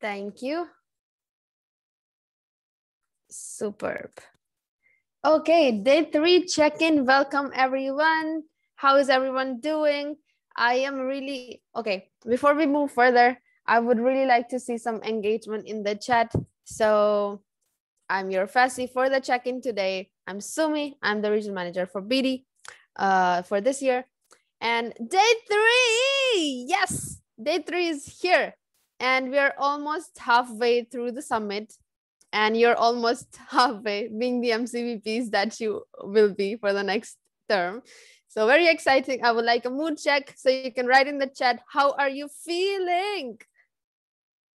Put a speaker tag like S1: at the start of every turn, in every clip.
S1: Thank you. Superb. Okay, day three check-in. Welcome everyone. How is everyone doing? I am really, okay, before we move further, I would really like to see some engagement in the chat. So I'm your Fassi for the check-in today. I'm Sumi, I'm the regional manager for BD uh, for this year. And day three, yes, day three is here. And we're almost halfway through the summit and you're almost halfway being the MCVPs that you will be for the next term. So very exciting. I would like a mood check. So you can write in the chat, how are you feeling?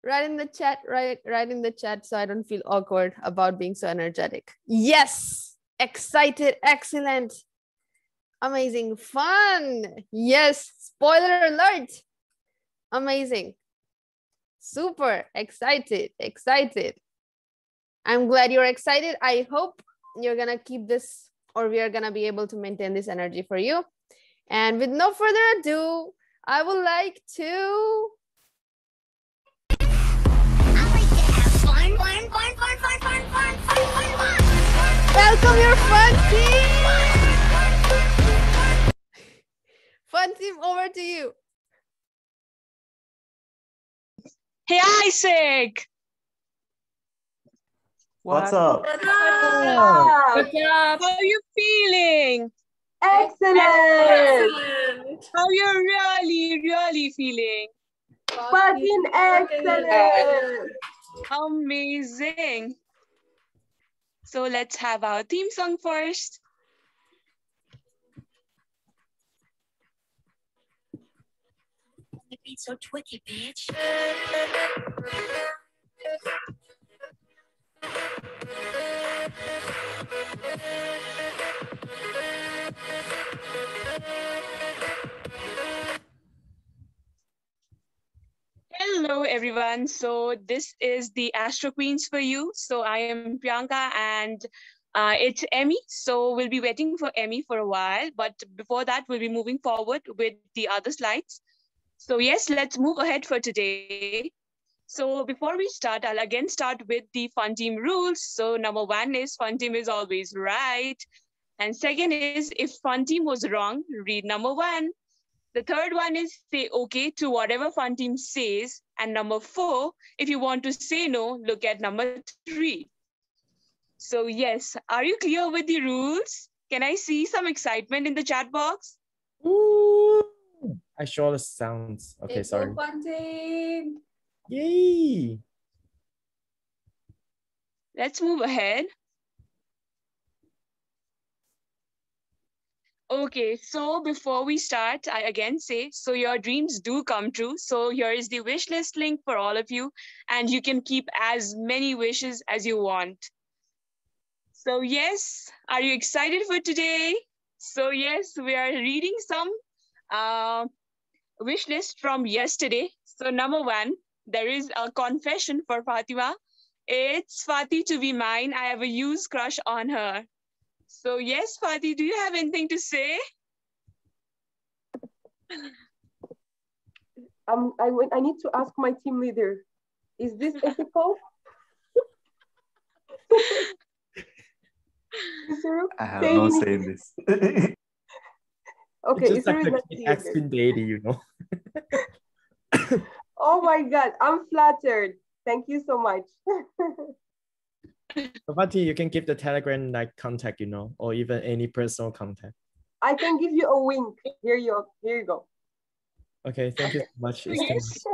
S1: Write in the chat, write, write in the chat so I don't feel awkward about being so energetic. Yes, excited, excellent, amazing, fun. Yes, spoiler alert. Amazing. Super excited, excited. I'm glad you're excited. I hope you're going to keep this or we are going to be able to maintain this energy for you. And with no further ado, I would like to Welcome your fun team. Fun team, over to you.
S2: Hey, Isaac.
S3: What's up?
S2: What's up? How are you feeling?
S4: Excellent.
S2: Excellent. How you really, really feeling?
S4: Fucking excellent.
S2: Amazing. So let's have our theme song first.
S5: Be so twicky, bitch.
S2: Hello, everyone. So this is the Astro Queens for you. So I am Priyanka and uh, it's Emmy. So we'll be waiting for Emmy for a while. But before that, we'll be moving forward with the other slides. So yes, let's move ahead for today. So before we start, I'll again start with the fun team rules. So number one is fun team is always right. And second is if fun team was wrong, read number one. The third one is say okay to whatever fun team says. And number four, if you want to say no, look at number three. So yes, are you clear with the rules? Can I see some excitement in the chat box?
S3: Ooh, I sure the sounds. Okay,
S6: It's
S3: sorry.
S6: so fun team.
S3: Yay!
S2: Let's move ahead. Okay, so before we start, I again say, so your dreams do come true. So here is the wish list link for all of you, and you can keep as many wishes as you want. So yes, are you excited for today? So yes, we are reading some uh, wish list from yesterday. So number one, there is a confession for Fatima. It's Fati to be mine. I have a huge crush on her. So yes, Fati, do you have anything to say?
S4: Um, I, wa- I need to ask my team leader, is this ethical?
S7: I have
S4: Say
S7: no
S4: anything.
S7: say in this.
S4: Okay,
S3: It's just
S4: Isuru is
S3: like
S4: not
S3: kid asking daddy, you know.
S4: Oh my God, I'm flattered. Thank you so much.
S3: So Fati, you can give the Telegram like contact, you know, or even any personal contact.
S4: I can give you a wink. Here you here you go.
S3: Okay, thank you so much.
S2: Yes.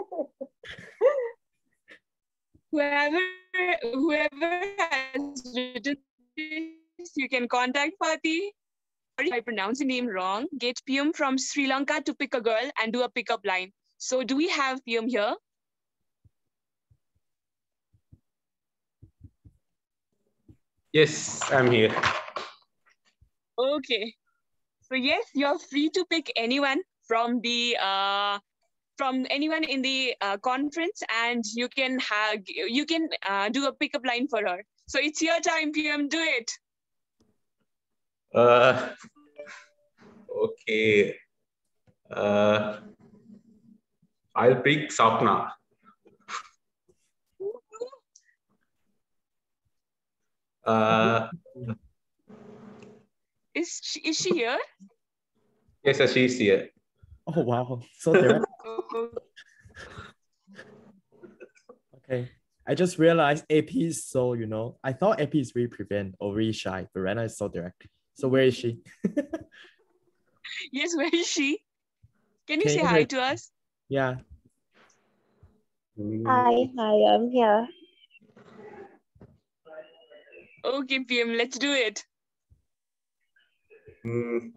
S2: Whoever, whoever has written this, you can contact Fati. If I pronounce the name wrong. Get PM from Sri Lanka to pick a girl and do a pickup line. So do we have PM here?
S7: Yes, I'm here.
S2: Okay. So yes, you're free to pick anyone from the uh, from anyone in the uh, conference, and you can have you can uh, do a pickup line for her. So it's your time, PM. Do it.
S7: Uh, okay. Uh, I'll pick Sapna.
S5: Uh,
S2: is she is she here?
S5: Yes, she she's here.
S3: Oh wow, so direct. okay, I just realized AP is so you know. I thought AP is really prevent or really shy, but Rana is so direct. So where is she?
S2: yes, where is she? Can you
S3: Can
S2: say
S3: you
S2: hi to us?
S3: yeah.
S6: Hi, hi, I'm here.
S2: Okay, PM, let's do it.
S5: Mm,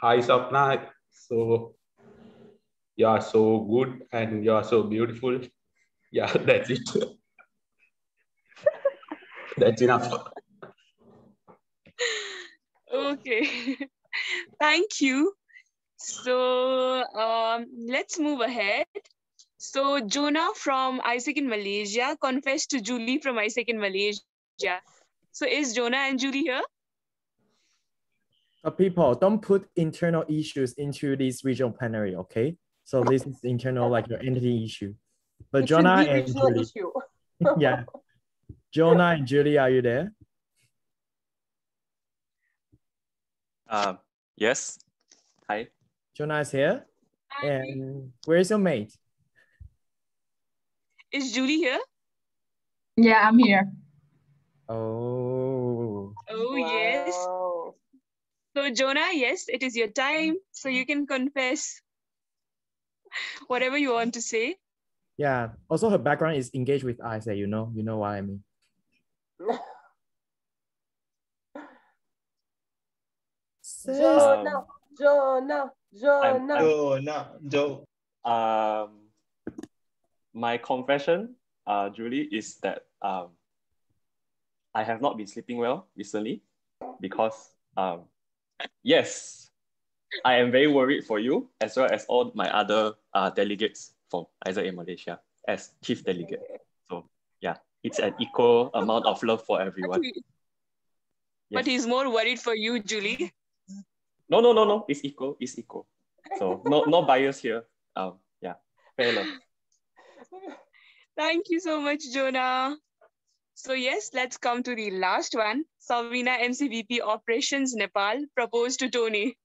S5: hi, Sapna. So, you are so good and you are so beautiful. Yeah, that's it. that's enough.
S2: Okay. Thank you. So um, let's move ahead. So Jonah from AIESEC in Malaysia confessed to Julie from AIESEC in Malaysia. So is Jonah and Julie here?
S3: Uh, people, don't put internal issues into this regional plenary, okay? So this is internal, like your entity issue. But
S4: It
S3: Jonah and Julie, yeah. Jonah and Julie, are you there?
S7: Um, yes. Hi.
S3: Jonah is here. And where's your mate?
S2: Is Julie here?
S8: Yeah, I'm here.
S3: Oh,
S2: Oh yes. So Jonah, yes, it is your time. So you can confess whatever you want to say.
S3: yeah. Also, her background is engaged with AIESEC, you know, you know what I mean.
S4: Jonah, Jonah,
S7: I'm-
S4: Jonah.
S9: Joe, no,
S7: Um, my confession, uh, Julie, is that um, I have not been sleeping well recently because um, yes, I am very worried for you as well as all my other uh, delegates from AIESEC in Malaysia as chief delegate. So yeah, it's an equal amount of love for everyone.
S2: he- but he's more worried for you, Julie.
S7: No, no, no, no. It's equal. It's equal. So no, no bias here. Um, yeah, fair enough.
S2: Thank you so much, Jonah. So yes, let's come to the last one. Savina MCVP Operations Nepal proposed to Tony.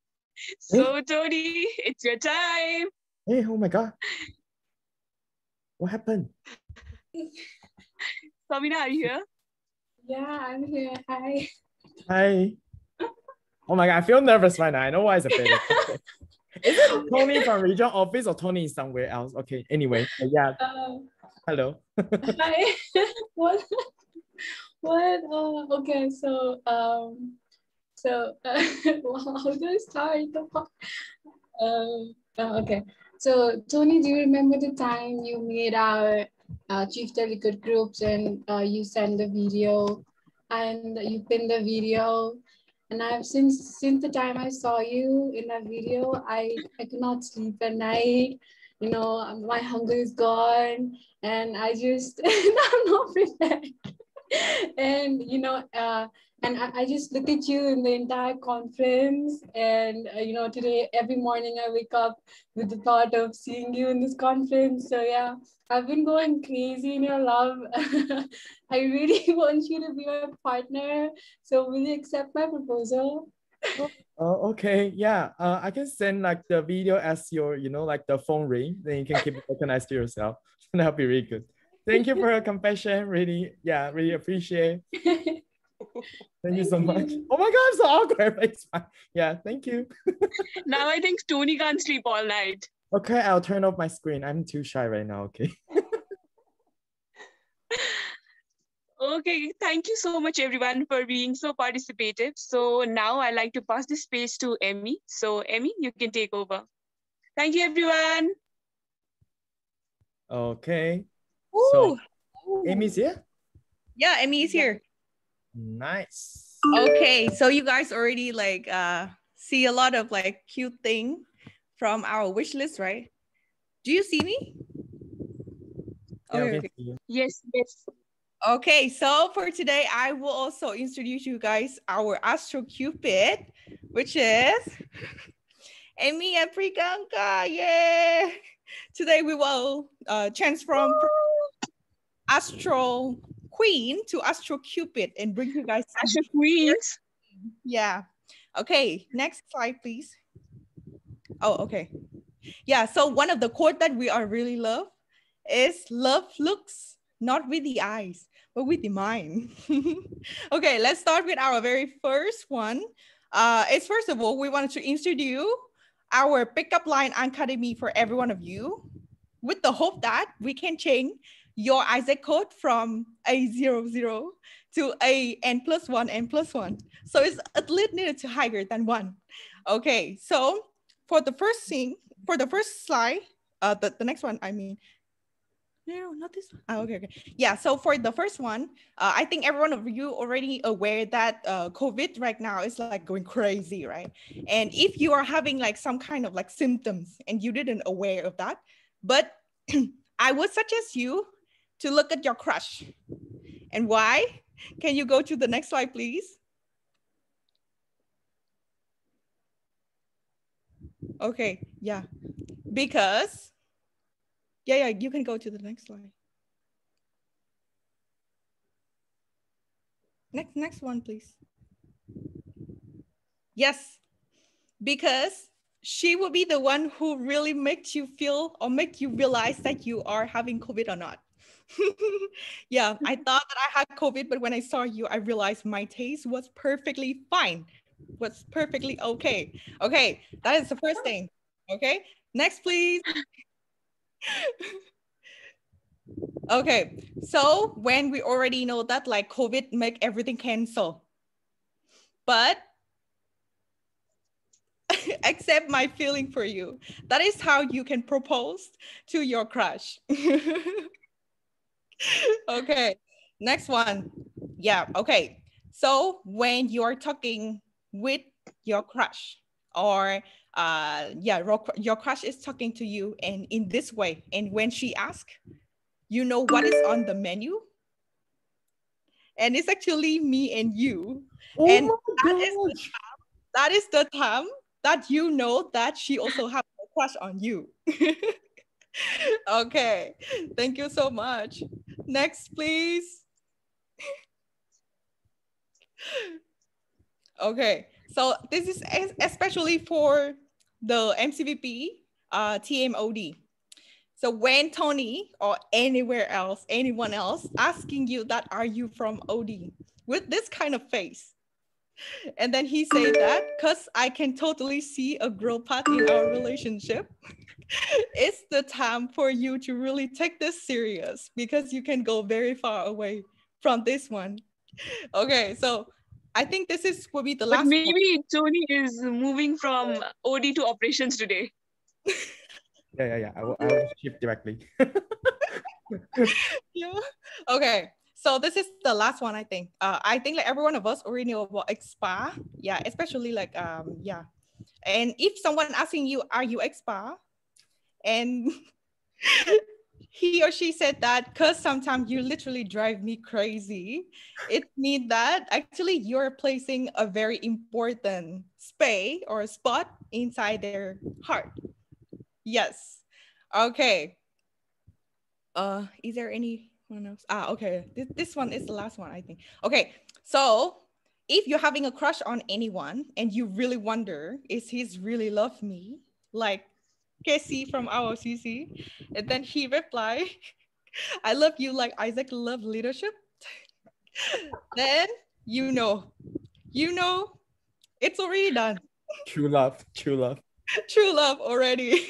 S2: So Tony, it's your time.
S3: Hey, oh my God. What happened?
S2: Savina, are you here?
S8: Yeah, I'm here. Hi.
S3: Hi. Oh my God, I feel nervous right now. I know why it's a bit. Is it Tony from regional office or Tony is somewhere else? Okay, anyway, yeah,
S8: Um,
S3: hello.
S8: hi. what? What? Uh, okay, so um, so uh, how do I start? Um, uh, okay, so Tony, do you remember the time you made our uh, chief delegate groups and uh, you sent the video and you pinned the video and I've since since the time I saw you in that video, I I could not sleep at night. You know, my hunger is gone, and I just I'm not prepared. and you know, uh, and I, I just look at you in the entire conference, and uh, you know, today every morning I wake up with the thought of seeing you in this conference. So yeah, I've been going crazy in your love. I really want you to be my partner. So will you accept my proposal?
S3: Oh, okay, yeah. Uh, I can send like the video as your, you know, like the phone ring. Then you can keep it recognized to yourself. That'll be really good. Thank you for your confession. Really, yeah, really appreciate. Thank you so much. Oh my God, I'm so awkward. but It's fine. Yeah, thank you.
S2: Now I think Tony can't sleep all night.
S3: Okay, I'll turn off my screen. I'm too shy right now. Okay.
S2: Okay, thank you so much everyone for being so participative. So now I'd like to pass the space to Emmy. So Emmy, you can take over. Thank you everyone.
S3: Okay. So, Amy's here.
S10: Yeah, Emmy is here.
S3: Nice.
S10: Okay, so you guys already like uh see a lot of like cute thing from our wish list, right? Do you see me?
S3: Yeah, we
S10: Okay, okay.
S3: see you.
S2: Yes, yes.
S10: Okay, so for today, I will also introduce you guys our Astro Cupid, which is Amy and Priyanka. Yeah. Today we will uh, transform from Astro queen to Astro Cupid and bring you guys
S2: Astro Queens.
S10: Yeah. Okay, next slide, please. Oh, okay. Yeah, so one of the quote that we are really love is love looks not with the eyes, but with the mind. okay, let's start with our very first one. Uh, it's first of all, we wanted to introduce our pickup line academy for every one of you with the hope that we can change your AIESEC code from A00 to A n plus one, n plus one. So it's a little to higher than one. Okay, so for the first thing, for the first slide, uh, the, the next one, I mean, no, not this one. Oh, okay, okay. Yeah, so for the first one, uh, I think everyone of you already aware that uh, COVID right now is like going crazy, right? And if you are having like some kind of like symptoms and you didn't aware of that, but I would suggest you to look at your crush. And why? Can you go to the next slide, please? Okay, yeah, because, yeah, yeah, you can go to the next slide. Next, next one, please. Yes, because she will be the one who really makes you feel or make you realize that you are having COVID or not. yeah, I thought that I had COVID, but when I saw you, I realized my taste was perfectly fine, was perfectly okay. Okay, that is the first oh. thing. Okay, next, please. okay, so when we already know that like COVID make everything cancel, but accept my feeling for you. That is how you can propose to your crush. okay, next one. Yeah, okay. So when you're talking with your crush or uh, yeah, your crush is talking to you and in this way, and when she asks, you know what is on the menu? And it's actually me and you.
S3: Oh
S10: and that is, time, that is the time that you know that she also has a crush on you. okay, thank you so much. Next, please. okay, so this is especially for the MCVP uh, TMOD. So when Tony or anywhere else, anyone else asking you that, are you from OD? With this kind of face. And then he said that, cause I can totally see a growth path in our relationship. It's the time for you to really take this serious because you can go very far away from this one. Okay, so I think this is will be the last.
S2: But maybe one. Tony is moving from OD to operations today.
S3: yeah, yeah, yeah. I will, I will shift directly.
S10: yeah. Okay. So this is the last one, I think. Uh, I think like every one of us already know about expa. Yeah, especially like um yeah. And if someone asking you, are you expa? And he or she said that because sometimes you literally drive me crazy. It means that actually you're placing a very important space or spot inside their heart. Yes. Okay. Uh, is there anyone else? Ah, okay. This, this one is the last one, I think. Okay. So if you're having a crush on anyone and you really wonder, is he's really love me? Like Casey from our CC. And then he replied, I love you like AIESEC loved leadership. then you know, you know, it's already done.
S3: True love, true love.
S10: True love already.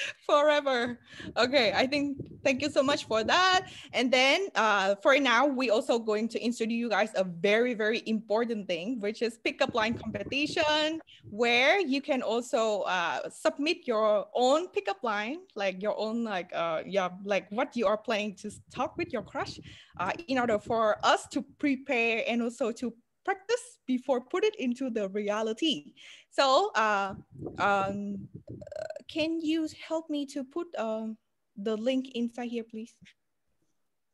S10: forever. Okay, I think thank you so much for that. And then uh, for now, we also going to introduce you guys a very, very important thing, which is pickup line competition, where you can also uh, submit your own pickup line, like your own, like, uh, yeah, like what you are planning to talk with your crush uh, in order for us to prepare and also to practice before put it into the reality. So uh, um, can you help me to put um, the link inside here, please?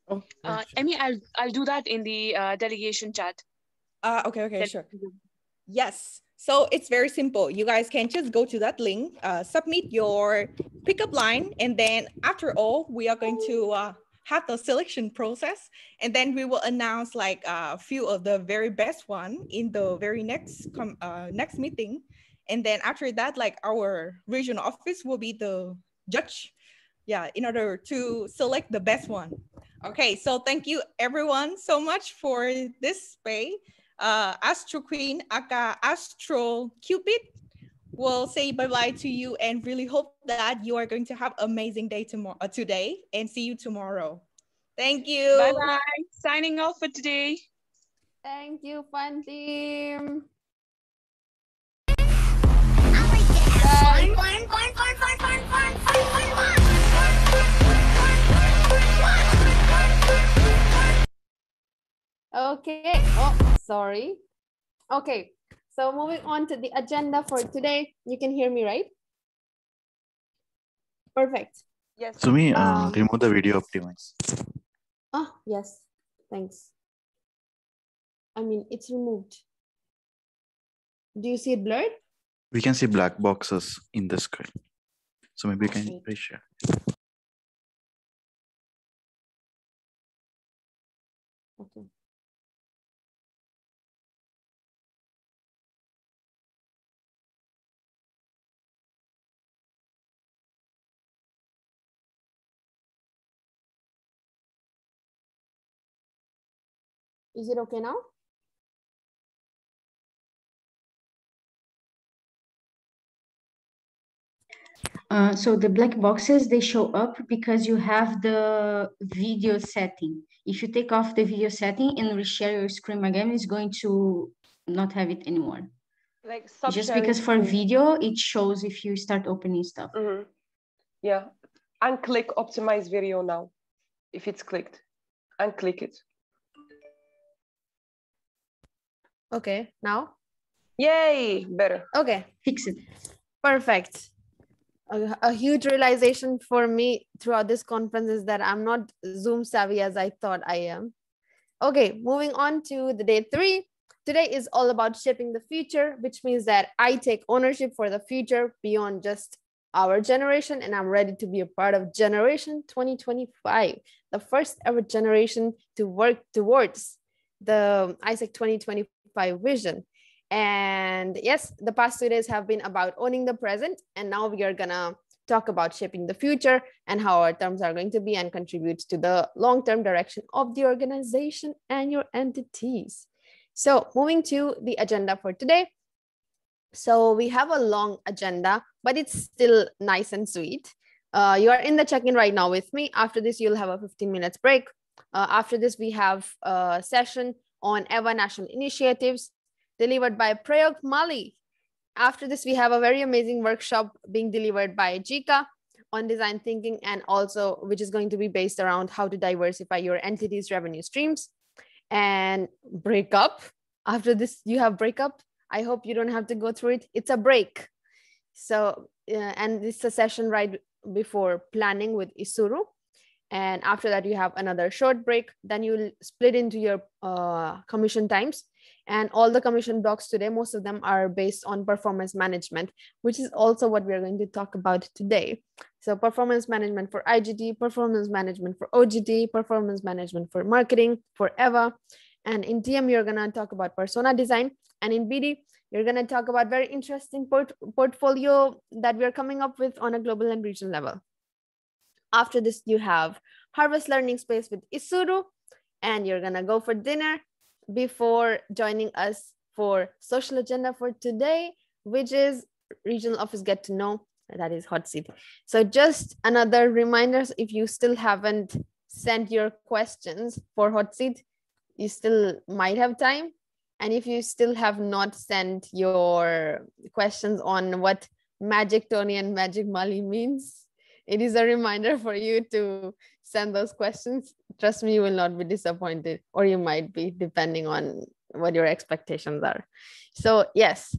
S2: Oh, uh, Emmy, I'll I'll do that in the uh, delegation chat.
S10: Uh, okay, okay, sure. Yes. So it's very simple. You guys can just go to that link, uh, submit your pickup line, and then after all, we are going to uh, have the selection process, and then we will announce like a few of the very best one in the very next com- uh, next meeting, and then after that, like our regional office will be the judge, yeah, in order to select the best one. Okay, so thank you everyone so much for this space. Uh, Astro Queen, aka Astro Cupid, will say bye bye to you and really hope that you are going to have amazing day tomorrow uh, today and see you tomorrow. Thank you.
S2: Bye bye. Signing off for today.
S1: Thank you, fun team. Okay. Oh, sorry. Okay. So moving on to the agenda for today. You can hear me, right? Perfect.
S4: Yes.
S9: Sumi, uh,
S1: Um,
S9: remove the video optimize.
S1: Oh, yes. Thanks. I mean, it's removed. Do you see it blurred?
S9: We can see black boxes in the screen. So maybe you can
S1: Wait.
S9: reshare.
S1: Okay. Is it okay now?
S11: Uh, so the black boxes, they show up because you have the video setting. If you take off the video setting and reshare your screen again, it's going to not have it anymore.
S4: Like stop
S11: Just because for
S4: screen.
S11: video, it shows if you start opening stuff.
S4: Mhm. Yeah. Unclick optimize video now. If it's clicked. Unclick it.
S1: Okay, now?
S4: Yay! Better.
S1: Okay.
S11: Fix it.
S1: Perfect. A, a huge realization for me throughout this conference is that I'm not Zoom savvy as I thought I am. Okay, moving on to the day three. Today is all about shaping the future, which means that I take ownership for the future beyond just our generation, and I'm ready to be a part of Generation 2025, the first ever generation to work towards the AIESEC 2025 vision. And yes, the past two days have been about owning the present. And now we are gonna talk about shaping the future and how our terms are going to be and contribute to the long-term direction of the organization and your entities. So moving to the agenda for today. So we have a long agenda, but it's still nice and sweet. Uh, you are in the check-in right now with me. After this, you'll have a 15 minutes break. Uh, after this, we have a session on EVA national initiatives delivered by Prayog Mali. After this, we have a very amazing workshop being delivered by Jika on design thinking and also which is going to be based around how to diversify your entity's revenue streams and break up. After this, you have breakup. I hope you don't have to go through it. It's a break. So, uh, and this is a session right before planning with Isuru. And after that, you have another short break. Then you'll split into your uh, commission times. And all the commission blocks today, most of them are based on performance management, which is also what we're going to talk about today. So, performance management for IGT, performance management for OGT, performance management for marketing, for EVA. And in TM, you're going to talk about persona design. And in BD, you're going to talk about very interesting port- portfolio that we're coming up with on a global and regional level. After this, you have Harvest Learning Space with Isuru, and you're to go for dinner before joining us for social agenda for today, which is regional office get to know. That is hot seat. So just another reminder, if you still haven't sent your questions for hot seat, you still might have time. And if you still have not sent your questions on what Magic Tony and Magic Mali means, it is a reminder for you to send those questions. Trust me, you will not be disappointed, or you might be, depending on what your expectations are. So, yes,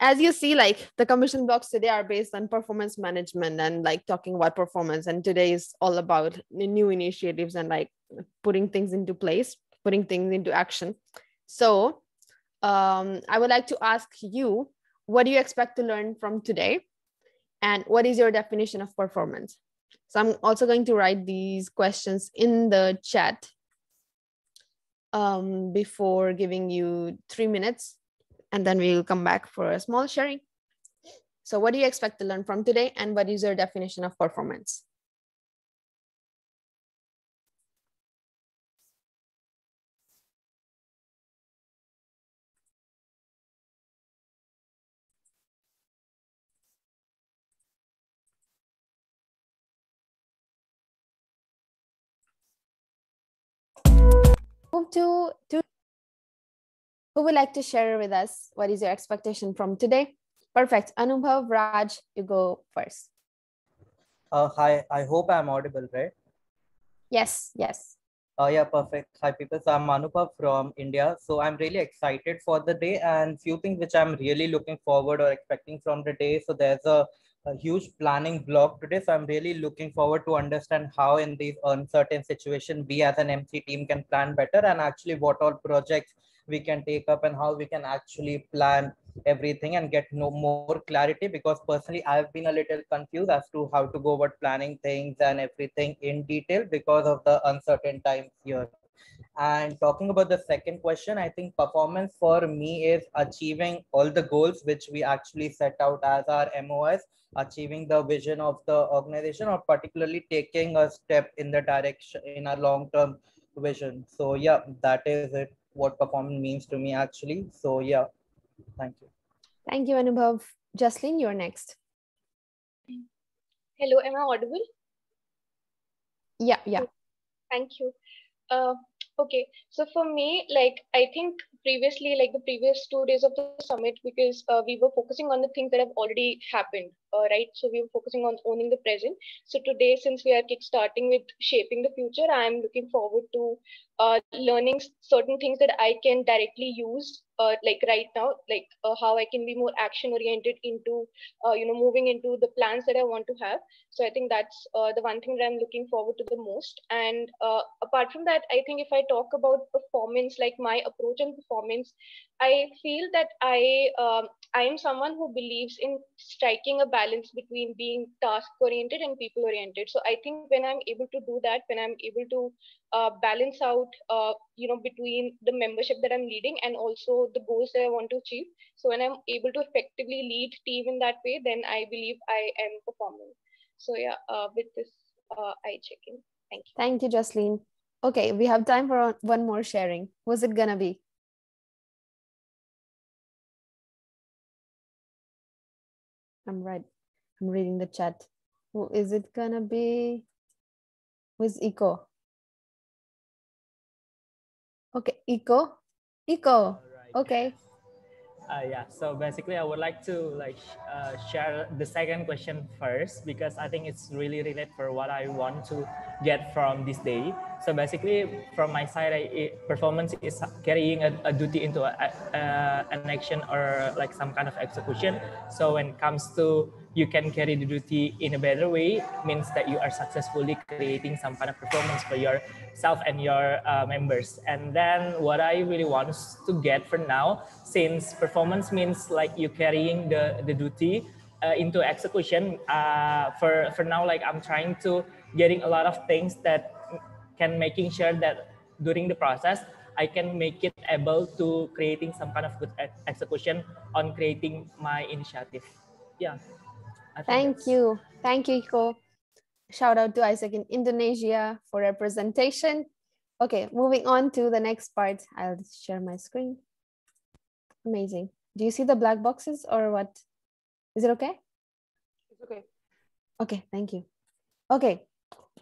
S1: as you see, like the commission blocks today are based on performance management and like talking about performance. And today is all about new initiatives and like putting things into place, putting things into action. So, um, I would like to ask you, what do you expect to learn from today? And what is your definition of performance? So I'm also going to write these questions in the chat um, before giving you three minutes, and then we'll come back for a small sharing. So what do you expect to learn from today, and what is your definition of performance? To, to who would like to share with us what is your expectation from today? Perfect. Anubhav, Raj, you go first.
S12: Uh, hi, I hope I'm audible, right?
S1: Yes, yes.
S12: Uh, yeah, perfect. Hi, people. So I'm Anubhav from India. So I'm really excited for the day and few things which I'm really looking forward or expecting from the day. So there's a a huge planning block today. So I'm really looking forward to understand how in these uncertain situation, we as an MC team can plan better and actually what all projects we can take up and how we can actually plan everything and get no more clarity because personally I've been a little confused as to how to go about planning things and everything in detail because of the uncertain times here. And talking about the second question, I think performance for me is achieving all the goals which we actually set out as our MOS achieving the vision of the organization or particularly taking a step in the direction in our long-term vision. So yeah that is it what performance means to me actually. So yeah thank you.
S1: Thank you anubhav. Jaslyn, you're next.
S13: Hello am i audible?
S1: Yeah yeah.
S13: Thank you. Uh, okay so for me like i think previously like the previous two days of the summit because uh, we were focusing on the things that have already happened uh, right so we were focusing on owning the present. So today since we are kickstarting with shaping the future i'm looking forward to uh, learning certain things that i can directly use uh, like right now like uh, how i can be more action oriented into uh, you know moving into the plans that i want to have. So i think that's uh, the one thing that i'm looking forward to the most. And apart from that i think if i talk about performance like my approach and performance i feel that i um, i am someone who believes in striking a balance between being task oriented and people oriented so i think when i'm able to do that when i'm able to uh, balance out uh, you know between the membership that i'm leading and also the goals that i want to achieve so when i'm able to effectively lead team in that way then i believe i am performing. So yeah uh, with this uh, i check in. Thank you.
S1: Thank you Jaslyn. okay we have time for one more sharing. Who's it gonna be? I'm right i'm reading the chat who is it gonna be who's eco Okay, Eco. Eco. Right. Okay.
S14: Uh, yeah, so basically I would like to like uh, share the second question first because I think it's really related for what I want to get from this day. So basically from my side, I, performance is carrying a, a duty into a, a, an action or like some kind of execution. So when it comes to you can carry the duty in a better way means that you are successfully creating some kind of performance for yourself and your uh, members and then what i really want to get for now since performance means like you carrying the the duty uh, into execution uh, for for now like i'm trying to getting a lot of things that can making sure that during the process I can make it able to creating some kind of good execution on creating my initiative. Yeah.
S1: Thank you. Thank you, Iko. Shout out to AIESEC in Indonesia for representation. Okay, moving on to the next part. I'll share my screen. Amazing. Do you see the black boxes or what? Is it okay?
S4: It's okay.
S1: Okay, thank you. Okay,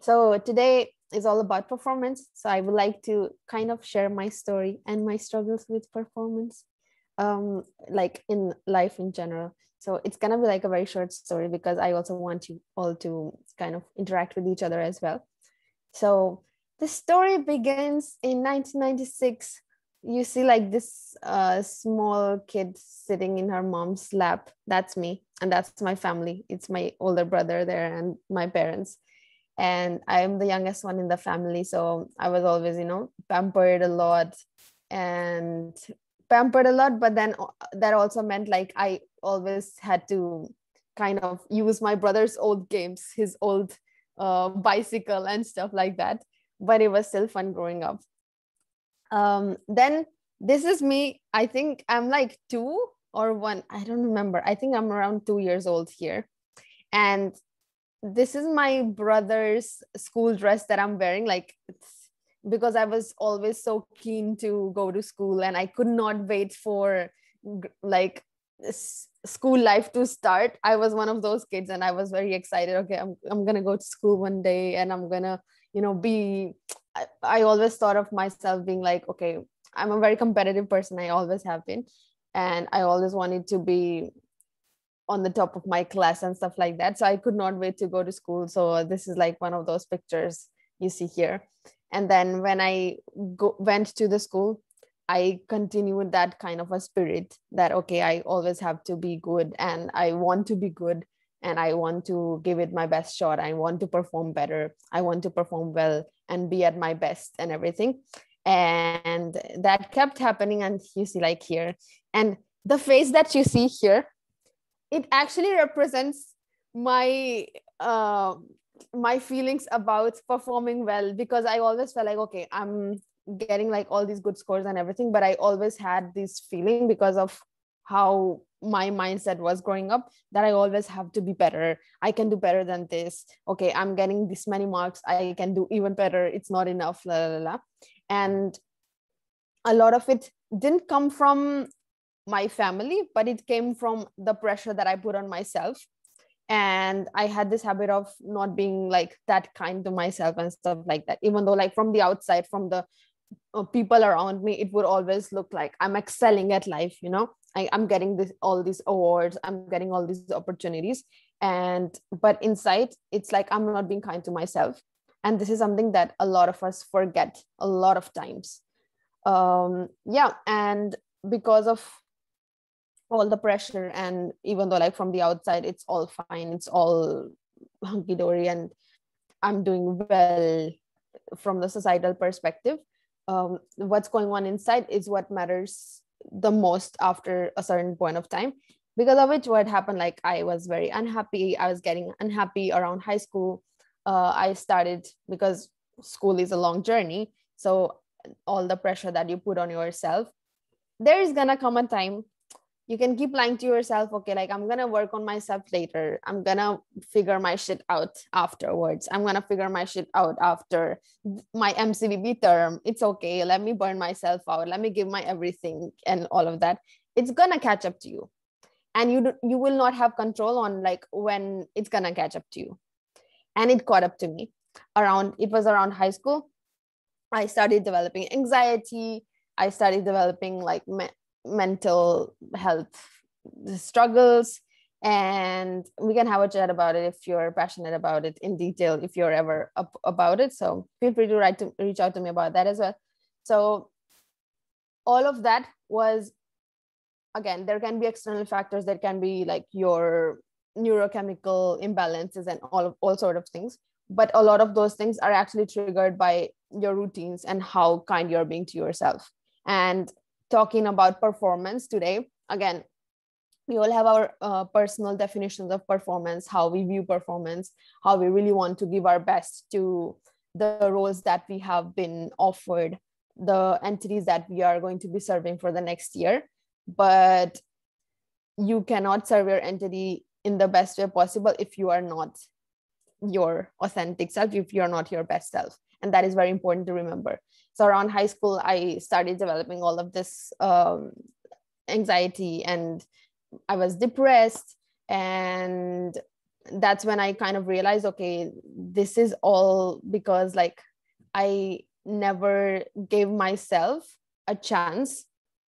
S1: so today is all about performance. So I would like to kind of share my story and my struggles with performance, um, like in life in general. So it's gonna be like a very short story because I also want you all to kind of interact with each other as well. So the story begins in 1996. You see like this uh, small kid sitting in her mom's lap. That's me, and that's my family. It's my older brother there and my parents. And I'm the youngest one in the family, so I was always, you know, pampered a lot and pampered a lot but then uh, that also meant like i always had to kind of use my brother's old games his old uh, bicycle and stuff like that but it was still fun growing up. Um, then this is me i think i'm like two or one i don't remember i think i'm around two years old here and this is my brother's school dress that i'm wearing like because i was always so keen to go to school and i could not wait for like school life to start. I was one of those kids and i was very excited okay i'm, I'm gonna go to school one day and i'm gonna you know be I, I always thought of myself being like okay i'm a very competitive person i always have been. And i always wanted to be on the top of my class and stuff like that so i could not wait to go to school so this is like one of those pictures you see here and then when i go, went to the school I continued that kind of a spirit that, okay, I always have to be good and I want to be good and I want to give it my best shot. I want to perform better. I want to perform well and be at my best and everything. And that kept happening. And you see, like here, and the face that you see here, it actually represents my uh, my feelings about performing well because I always felt like, okay, I'm getting like all these good scores and everything but i always had this feeling because of how my mindset was growing up that i always have to be better. I can do better than this. Okay i'm getting this many marks. I can do even better. It's not enough la la la. And a lot of it didn't come from my family but it came from the pressure that i put on myself. And i had this habit of not being like that kind to myself and stuff like that. Even though like from the outside from the uh, people around me it would always look like i'm excelling at life you know? I, i'm getting this all these awards i'm getting all these opportunities. And but inside it's like i'm not being kind to myself. And this is something that a lot of us forget a lot of times. Um yeah and because of all the pressure and even though like from the outside it's all fine it's all hunky-dory and i'm doing well from the societal perspective um, what's going on inside is what matters the most after a certain point of time. Because of which what happened like i was very unhappy i was getting unhappy around high school. Uh, i started because school is a long journey so all the pressure that you put on yourself there is gonna come a time you can keep lying to yourself okay like i'm gonna work on myself later. I'm gonna figure my shit out afterwards. I'm gonna figure my shit out after my MCVP term. It's okay. Let me burn myself out. Let me give my everything and all of that. It's gonna catch up to you. And you you will not have control on like when it's gonna catch up to you. And it caught up to me around it was around high school. I started developing anxiety. I started developing like mental health struggles and we can have a chat about it if you're passionate about it in detail if you're ever up about it. So feel free to write to reach out to me about that as well. So all of that was again there can be external factors that can be like your neurochemical imbalances and all of all sort of things but a lot of those things are actually triggered by your routines and how kind you're being to yourself. And talking about performance today. Again, we all have our uh, personal definitions of performance, how we view performance, how we really want to give our best to the roles that we have been offered, the entities that we are going to be serving for the next year. But you cannot serve your entity in the best way possible if you are not your authentic self, if you're not your best self. And that is very important to remember so around high school i started developing all of this um, anxiety and i was depressed. And that's when i kind of realized okay this is all because like i never gave myself a chance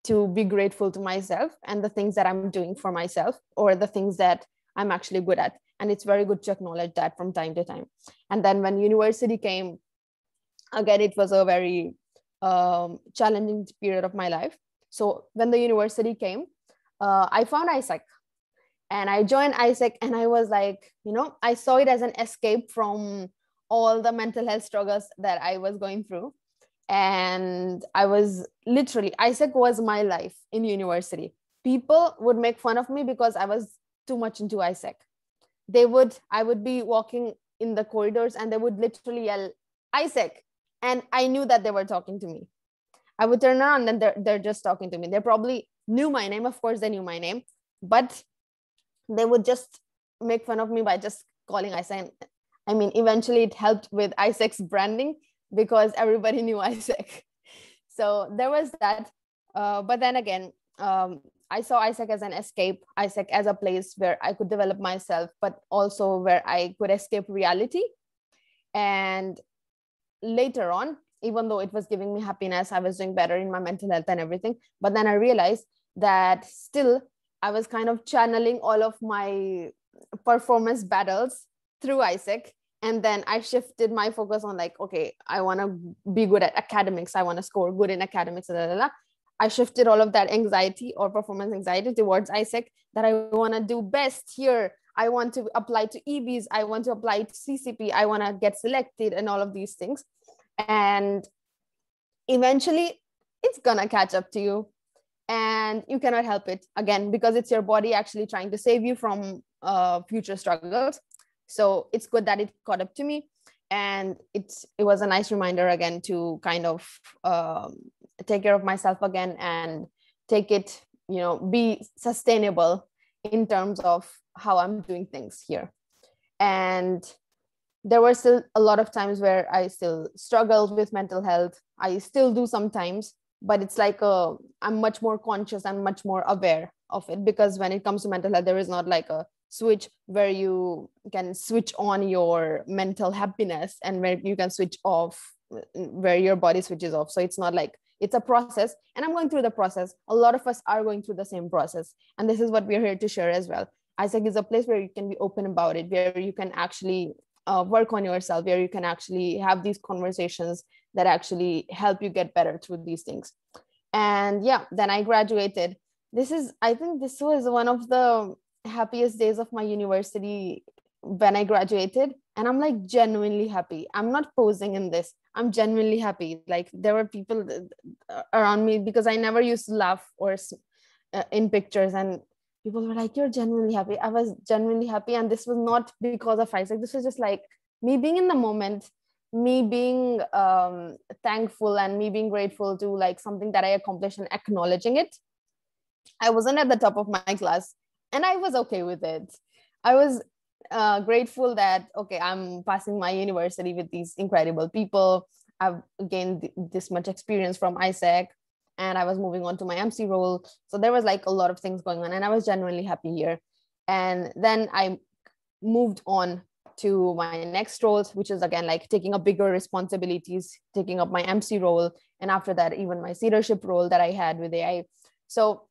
S1: to be grateful to myself and the things that i'm doing for myself or the things that i'm actually good at. And it's very good to acknowledge that from time to time. And then when university came again it was a very um, challenging period of my life. So when the university came uh, i found AIESEC and i joined AIESEC and i was like you know i saw it as an escape from all the mental health struggles that i was going through. And i was literally AIESEC was my life in university. People would make fun of me because i was too much into AIESEC they would i would be walking in the corridors and they would literally yell AIESEC and i knew that they were talking to me. I would turn around and they're, they're just talking to me. They probably knew my name. Of course they knew my name but they would just make fun of me by just calling AIESEC. I mean eventually it helped with AIESEC's branding because everybody knew AIESEC. So there was that. Uh, but then again um, I saw AIESEC as an escape, AIESEC as a place where I could develop myself, but also where I could escape reality. And later on, even though it was giving me happiness, I was doing better in my mental health and everything. But then I realized that still I was kind of channeling all of my performance battles through AIESEC. And then I shifted my focus on like, okay, I want to be good at academics. I want to score good in academics. Blah, blah, blah. I shifted all of that anxiety or performance anxiety towards AIESEC that I want to do best here. I want to apply to EBs. I want to apply to CCP. I want to get selected and all of these things. And eventually it's to catch up to you and you cannot help it again because it's your body actually trying to save you from uh, future struggles. So it's good that it caught up to me and it's it was a nice reminder again to kind of um, take care of myself again and take it you know be sustainable in terms of how i'm doing things here. And there were still a lot of times where i still struggled with mental health. I still do sometimes but it's like a i'm much more conscious and much more aware of it because when it comes to mental health there is not like a switch where you can switch on your mental happiness and where you can switch off where your body switches off. So it's not like it's a process and i'm going through the process. A lot of us are going through the same process and this is what we're here to share as well AIESEC is a place where you can be open about it where you can actually uh, work on yourself where you can actually have these conversations that actually help you get better through these things. And yeah then i graduated. This is i think this was one of the happiest days of my university when i graduated. And i'm like genuinely happy. I'm not posing in this. I'm genuinely happy. Like there were people around me because i never used to laugh or uh, in pictures. And people were like you're genuinely happy. I was genuinely happy and this was not because of AIESEC. This was just like me being in the moment me being um, thankful and me being grateful to like something that i accomplished and acknowledging it. I wasn't at the top of my class and i was okay with it. I was uh, grateful that okay i'm passing my university with these incredible people. I've gained th- this much experience from AIESEC and i was moving on to my mc role. So there was like a lot of things going on and i was genuinely happy here. And then i moved on to my next roles which is again like taking a bigger responsibilities taking up my mc role and after that even my leadership role that i had with ai so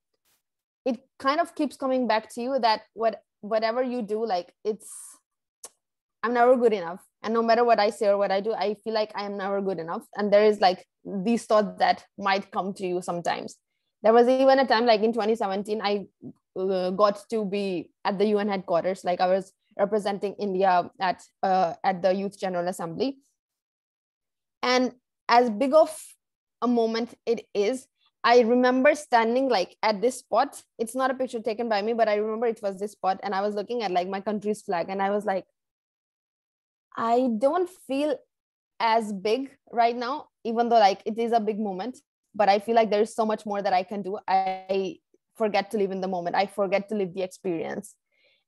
S1: it kind of keeps coming back to you that what whatever you do like it's i'm never good enough and no matter what i say or what i do i feel like i am never good enough. And there is like these thoughts that might come to you sometimes. There was even a time like in 2017 i uh, got to be at the un headquarters. Like i was representing india at uh, at the youth general assembly. And as big of a moment it is I remember standing like at this spot. It's not a picture taken by me, but I remember it was this spot. And I was looking at like my country's flag. And I was like, I don't feel as big right now, even though like it is a big moment, but I feel like there's so much more that I can do. I forget to live in the moment. I forget to live the experience.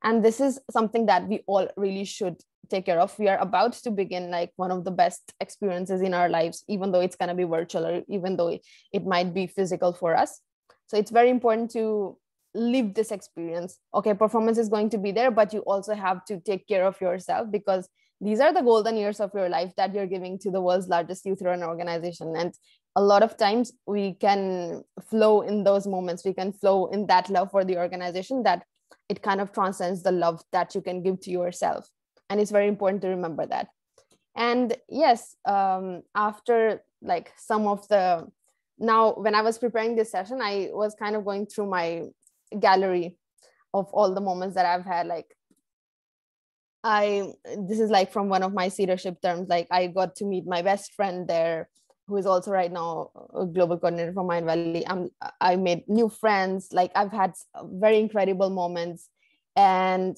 S1: And this is something that we all really should take care of we are about to begin like one of the best experiences in our lives even though it's going to be virtual or even though it, it might be physical for us so it's very important to live this experience okay performance is going to be there but you also have to take care of yourself because these are the golden years of your life that you're giving to the world's largest youth run organization. And a lot of times we can flow in those moments. We can flow in that love for the organization that it kind of transcends the love that you can give to yourself. And it's very important to remember that. And yes um, after like some of the now when i was preparing this session i was kind of going through my gallery of all the moments that i've had like i this is like from one of my leadership terms like i got to meet my best friend there who is also right now a global coordinator for Mindvalley. I'm, I made new friends. Like I've had very incredible moments, and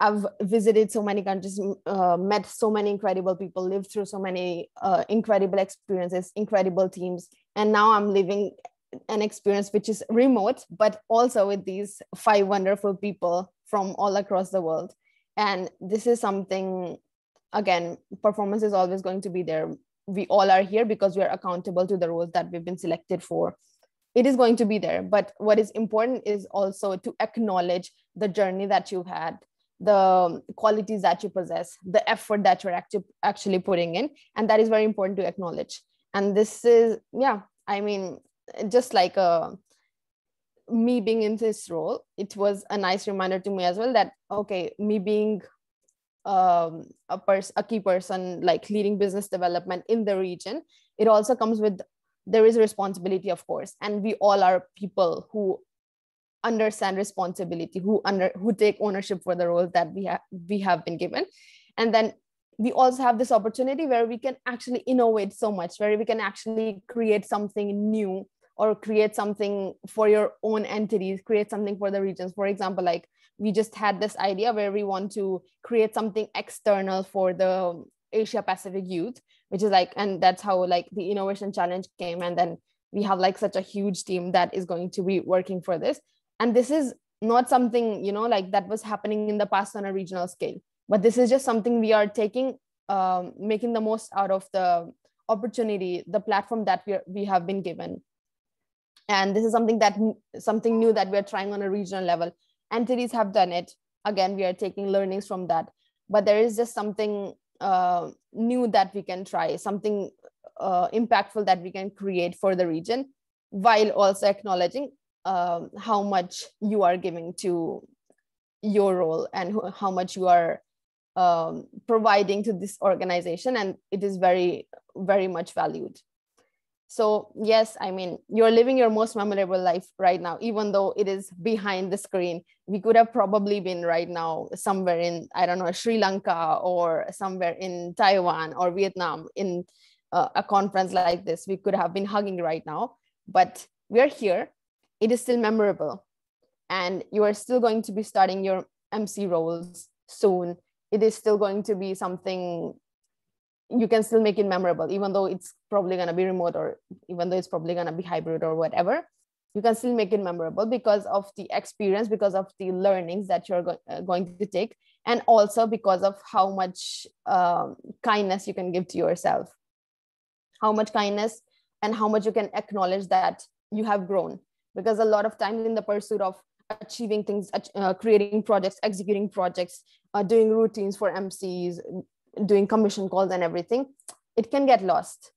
S1: I've visited so many countries, uh, met so many incredible people, lived through so many uh, incredible experiences, incredible teams, and now I'm living an experience which is remote, but also with these five wonderful people from all across the world. And this is something, again, performance is always going to be there. We all are here because we are accountable to the roles that we've been selected for. It is going to be there. But what is important is also to acknowledge the journey that you've had, the qualities that you possess, the effort that you're actu- actually putting in. And that is very important to acknowledge. And this is, yeah, I mean, just like a me being in this role, it was a nice reminder to me as well that okay, me being um, a person, a key person, like leading business development in the region, it also comes with there is responsibility, of course, and we all are people who understand responsibility, who under who take ownership for the roles that we have we have been given, and then we also have this opportunity where we can actually innovate so much, where we can actually create something new or create something for your own entities create something for the regions. For example like we just had this idea where we want to create something external for the asia pacific youth which is like and that's how like the innovation challenge came. And then we have like such a huge team that is going to be working for this. And this is not something you know like that was happening in the past on a regional scale but this is just something we are taking um, making the most out of the opportunity the platform that we, are, we have been given and this is something that something new that we're trying on a regional level. Entities have done it. Again we are taking learnings from that. But there is just something uh, new that we can try something uh, impactful that we can create for the region while also acknowledging um, how much you are giving to your role and how much you are um, providing to this organization. And it is very very much valued so yes i mean you're living your most memorable life right now even though it is behind the screen. We could have probably been right now somewhere in i don't know sri lanka or somewhere in taiwan or vietnam in uh, a conference like this. We could have been hugging right now but we're here. It is still memorable. And you are still going to be starting your mc roles soon. It is still going to be something you can still make it memorable even though it's probably going to be remote or even though it's probably going to be hybrid or whatever you can still make it memorable because of the experience because of the learnings that you're go- uh, going to take and also because of how much um, kindness you can give to yourself. How much kindness and how much you can acknowledge that you have grown. Because a lot of times in the pursuit of achieving things uh, creating projects executing projects uh, doing routines for mcs doing commission calls and everything it can get lost.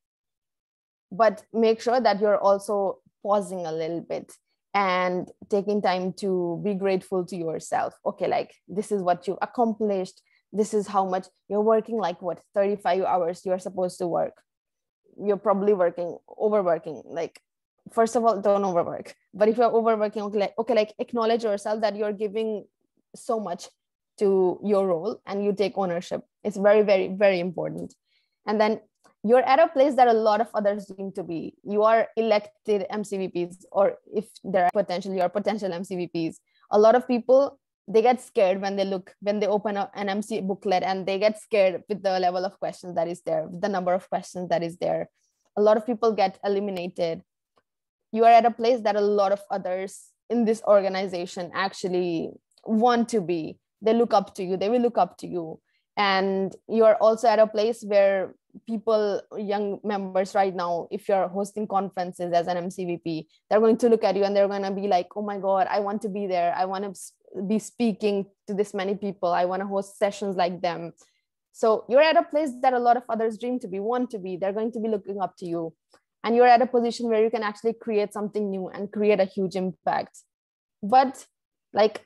S1: But make sure that you're also pausing a little bit and taking time to be grateful to yourself. Okay like this is what you accomplished. This is how much you're working like what 35 hours you're supposed to work. You're probably working overworking like first of all don't overwork. But if you're overworking okay like, okay like acknowledge yourself that you're giving so much to your role and you take ownership. It's very very very important. And then you're at a place that a lot of others seem to be. You are elected mcvps or if there are potentially or potential mcvps a lot of people they get scared when they look when they open a, an mc booklet and they get scared with the level of questions that is there the number of questions that is there. A lot of people get eliminated. You are at a place that a lot of others in this organization actually want to be they look up to you they will look up to you. And you're also at a place where people young members right now if you're hosting conferences as an mcvp they're going to look at you and they're going to be like oh my god i want to be there. I want to be speaking to this many people. I want to host sessions like them. So you're at a place that a lot of others dream to be want to be. They're going to be looking up to you. And you're at a position where you can actually create something new and create a huge impact. But like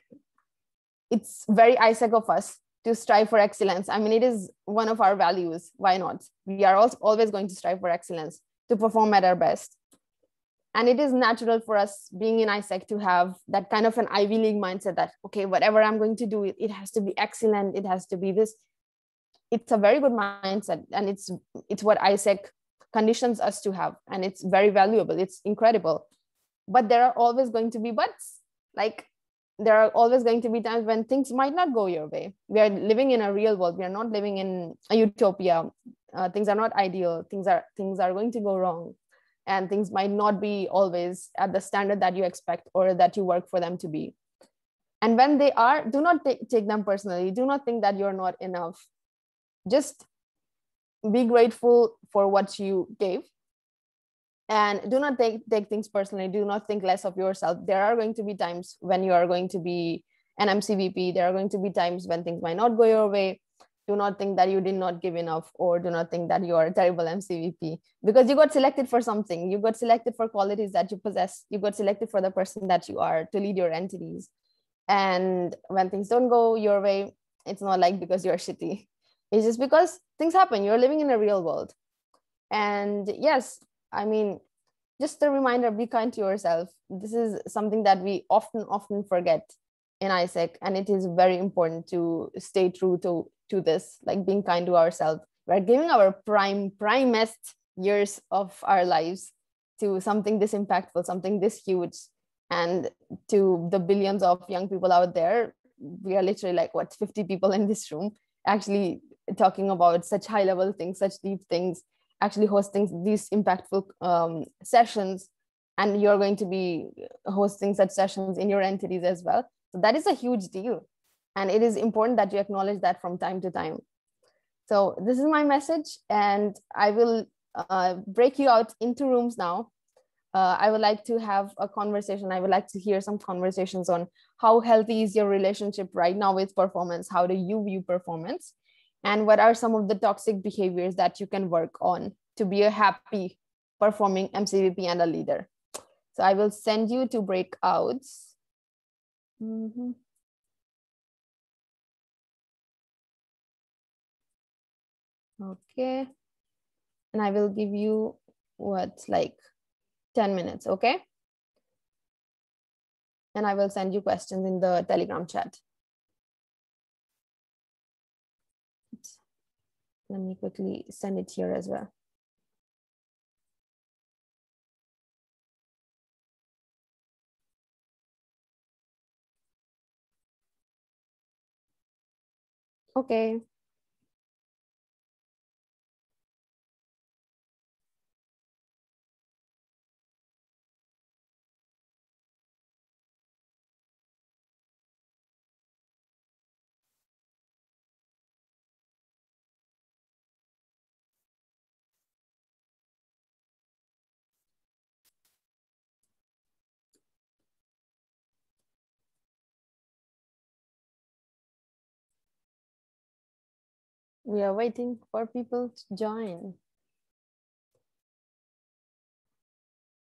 S1: it's very AIESEC of us to strive for excellence. I mean, it is one of our values. Why not? We are also always going to strive for excellence to perform at our best. And it is natural for us being in AIESEC to have that kind of an Ivy League mindset that, okay, whatever I'm going to do, it has to be excellent. It has to be this. It's a very good mindset. And it's it's what AIESEC conditions us to have. And it's very valuable. It's incredible. But there are always going to be buts. Like there are always going to be times when things might not go your way. We are living in a real world. We are not living in a utopia. Uh, things are not ideal. Things are things are going to go wrong. And things might not be always at the standard that you expect or that you work for them to be. And when they are do not take, take them personally. Do not think that you're not enough. Just be grateful for what you gave and do not take, take things personally. Do not think less of yourself. There are going to be times when you are going to be an mcvp there are going to be times when things might not go your way. Do not think that you did not give enough or do not think that you are a terrible mcvp because you got selected for something. You got selected for qualities that you possess. You got selected for the person that you are to lead your entities. And when things don't go your way it's not like because you're shitty. It's just because things happen. You're living in a real world. And yes I mean, just a reminder be kind to yourself. This is something that we often, often forget in AIESEC, and it is very important to stay true to, to this, like being kind to ourselves. We're giving our prime, primest years of our lives to something this impactful, something this huge, and to the billions of young people out there. We are literally like, what, 50 people in this room actually talking about such high level things, such deep things actually hosting these impactful um, sessions and you're going to be hosting such sessions in your entities as well. So that is a huge deal. And it is important that you acknowledge that from time to time. So this is my message and i will uh, break you out into rooms now. Uh, i would like to have a conversation. I would like to hear some conversations on how healthy is your relationship right now with performance? How do you view performance and what are some of the toxic behaviors that you can work on to be a happy performing mcvp and a leader? So i will send you to breakouts. Mm -hmm. okay. And i will give you what like 10 minutes okay? And i will send you questions in the telegram chat Let me quickly send it here as well. Okay. We are waiting for people to join.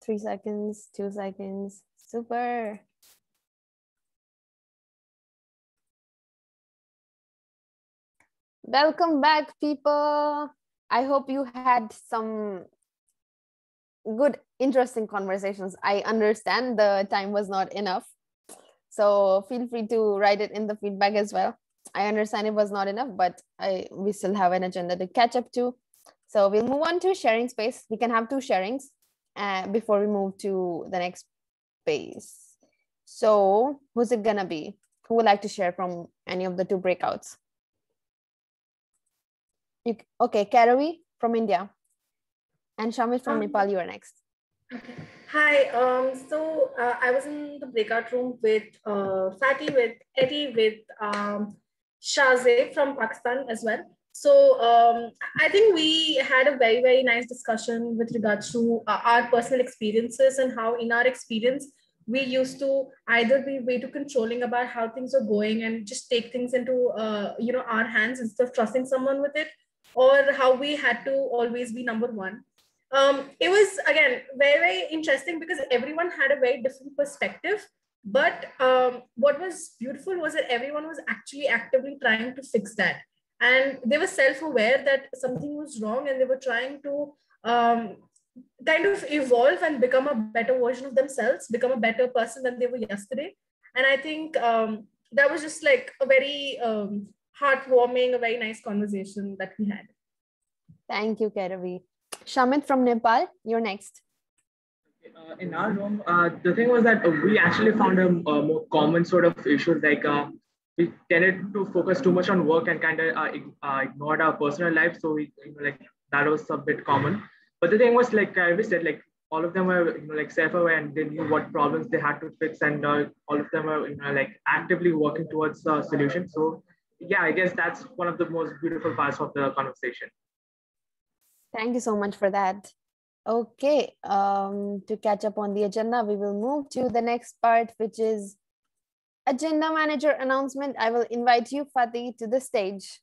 S1: Three seconds, two seconds, super. Welcome back, people. I hope you had some good, interesting conversations. I understand the time was not enough. So feel free to write it in the feedback as well. I understand it was not enough, but I we still have an agenda to catch up to. So we'll move on to sharing space. We can have two sharings uh, before we move to the next space. So who's it gonna be? Who would like to share from any of the two breakouts? You, okay, Karavi from India and Shamit from um, Nepal, you are next.
S15: Okay. Hi, um, so uh, I was in the breakout room with uh, Fatty, with Eddie, with um, Shahzeb from Pakistan as well. So um, I think we had a very, very nice discussion with regards to uh, our personal experiences and how in our experience, we used to either be way too controlling about how things are going and just take things into uh, you know our hands instead of trusting someone with it or how we had to always be number one um, it was again very very interesting because everyone had a very different perspective but um, what was beautiful was that everyone was actually actively trying to fix that. And they were self aware that something was wrong and they were trying to um, kind of evolve and become a better version of themselves, become a better person than they were yesterday. And I think um, that was just like a very um, heartwarming, a very nice conversation that we had.
S1: Thank you, Karavi. Shamit from Nepal, you're next.
S16: Uh, in our room, uh, the thing was that we actually found a, a more common sort of issues like uh, we tended to focus too much on work and kind of uh, uh, ignored our personal life. So we you know, like that was a bit common. But the thing was like I said, like all of them were you know, like self-aware and they knew what problems they had to fix, and uh, all of them were you know, like actively working towards a solution. So yeah, I guess that's one of the most beautiful parts of the conversation.
S1: Thank you so much for that. Okay, um, to catch up on the agenda, we will move to the next part, which is agenda manager announcement. I will invite you, Fatih, to the stage.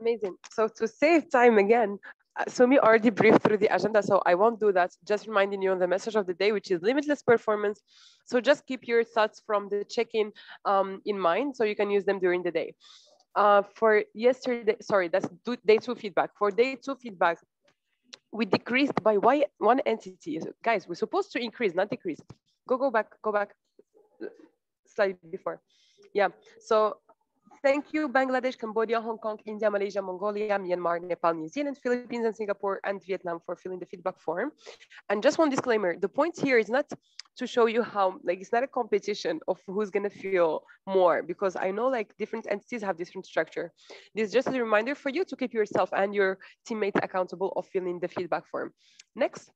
S4: Amazing. So to save time again, uh, Sumi already briefed through the agenda, so I won't do that. Just reminding you on the message of the day, which is limitless performance. So just keep your thoughts from the check-in um, in mind, so you can use them during the day. Uh, for yesterday, sorry, that's day two feedback. For day two feedback, we decreased by one entity. Guys, we're supposed to increase, not decrease. Go, go back, go back, slide before. Yeah, so Thank you, Bangladesh, Cambodia, Hong Kong, India, Malaysia, Mongolia, Myanmar, Nepal, New Zealand, Philippines, and Singapore, and Vietnam for filling the feedback form. And just one disclaimer, the point here is not to show you how, like, it's not a competition of who's gonna feel more, because I know like different entities have different structure. This is just a reminder for you to keep yourself and your teammates accountable of filling the feedback form. Next.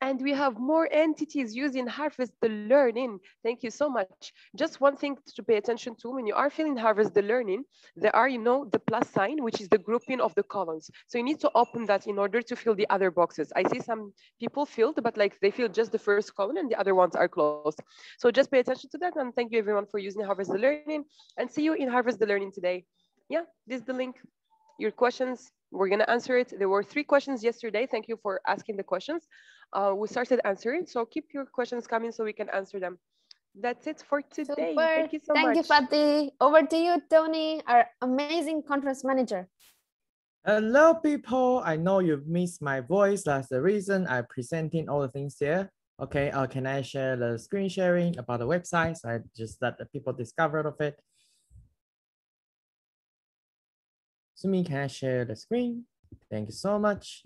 S4: And we have more entities using Harvest the Learning. Thank you so much. Just one thing to pay attention to when you are filling Harvest the Learning, there are, you know, the plus sign, which is the grouping of the columns. So you need to open that in order to fill the other boxes. I see some people filled, but like they fill just the first column and the other ones are closed. So just pay attention to that. And thank you everyone for using Harvest the Learning and see you in Harvest the Learning today. Yeah, this is the link. Your questions, we're gonna answer it. There were three questions yesterday. Thank you for asking the questions uh, we started answering. So keep your questions coming so we can answer them. That's it for today.
S1: Super.
S4: Thank you so
S1: Thank
S4: much.
S1: you, Fatih. Over to you, Tony, our amazing conference manager.
S3: Hello, people. I know you've missed my voice. That's the reason I'm presenting all the things here. Okay, uh, can I share the screen sharing about the website? So I just let the people discover of it. Sumi, can I share the screen? Thank you so much.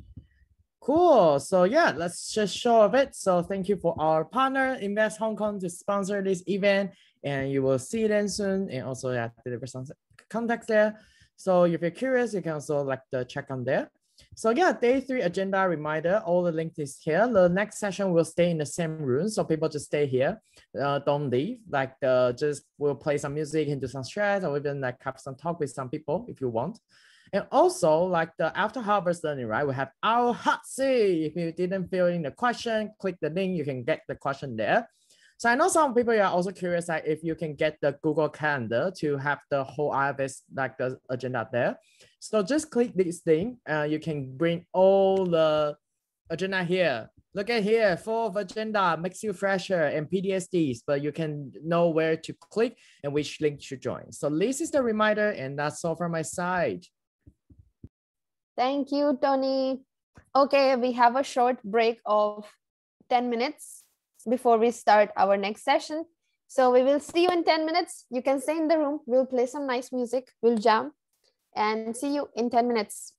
S3: Cool. So yeah, let's just show a bit. So thank you for our partner, Invest Hong Kong, to sponsor this event, and you will see them soon. And also yeah, deliver some contacts there. So if you're curious, you can also like the check on there. So yeah, day three agenda reminder, all the links is here. The next session will stay in the same room. So people just stay here, uh, don't leave. Like uh, just we'll play some music and do some stress or even like have some talk with some people if you want. And also like the after harvest learning, right? We have our hot seat. If you didn't fill in the question, click the link, you can get the question there. So I know some people are also curious like if you can get the Google Calendar to have the whole IFS like the agenda there. So just click this thing. Uh, you can bring all the agenda here. Look at here, full of agenda makes you fresher and PDSDs, but you can know where to click and which link to join. So this is the reminder and that's all from my side.
S1: Thank you, Tony. Okay, we have a short break of 10 minutes before we start our next session. So we will see you in 10 minutes. You can stay in the room. We'll play some nice music. We'll jam and see you in 10 minutes.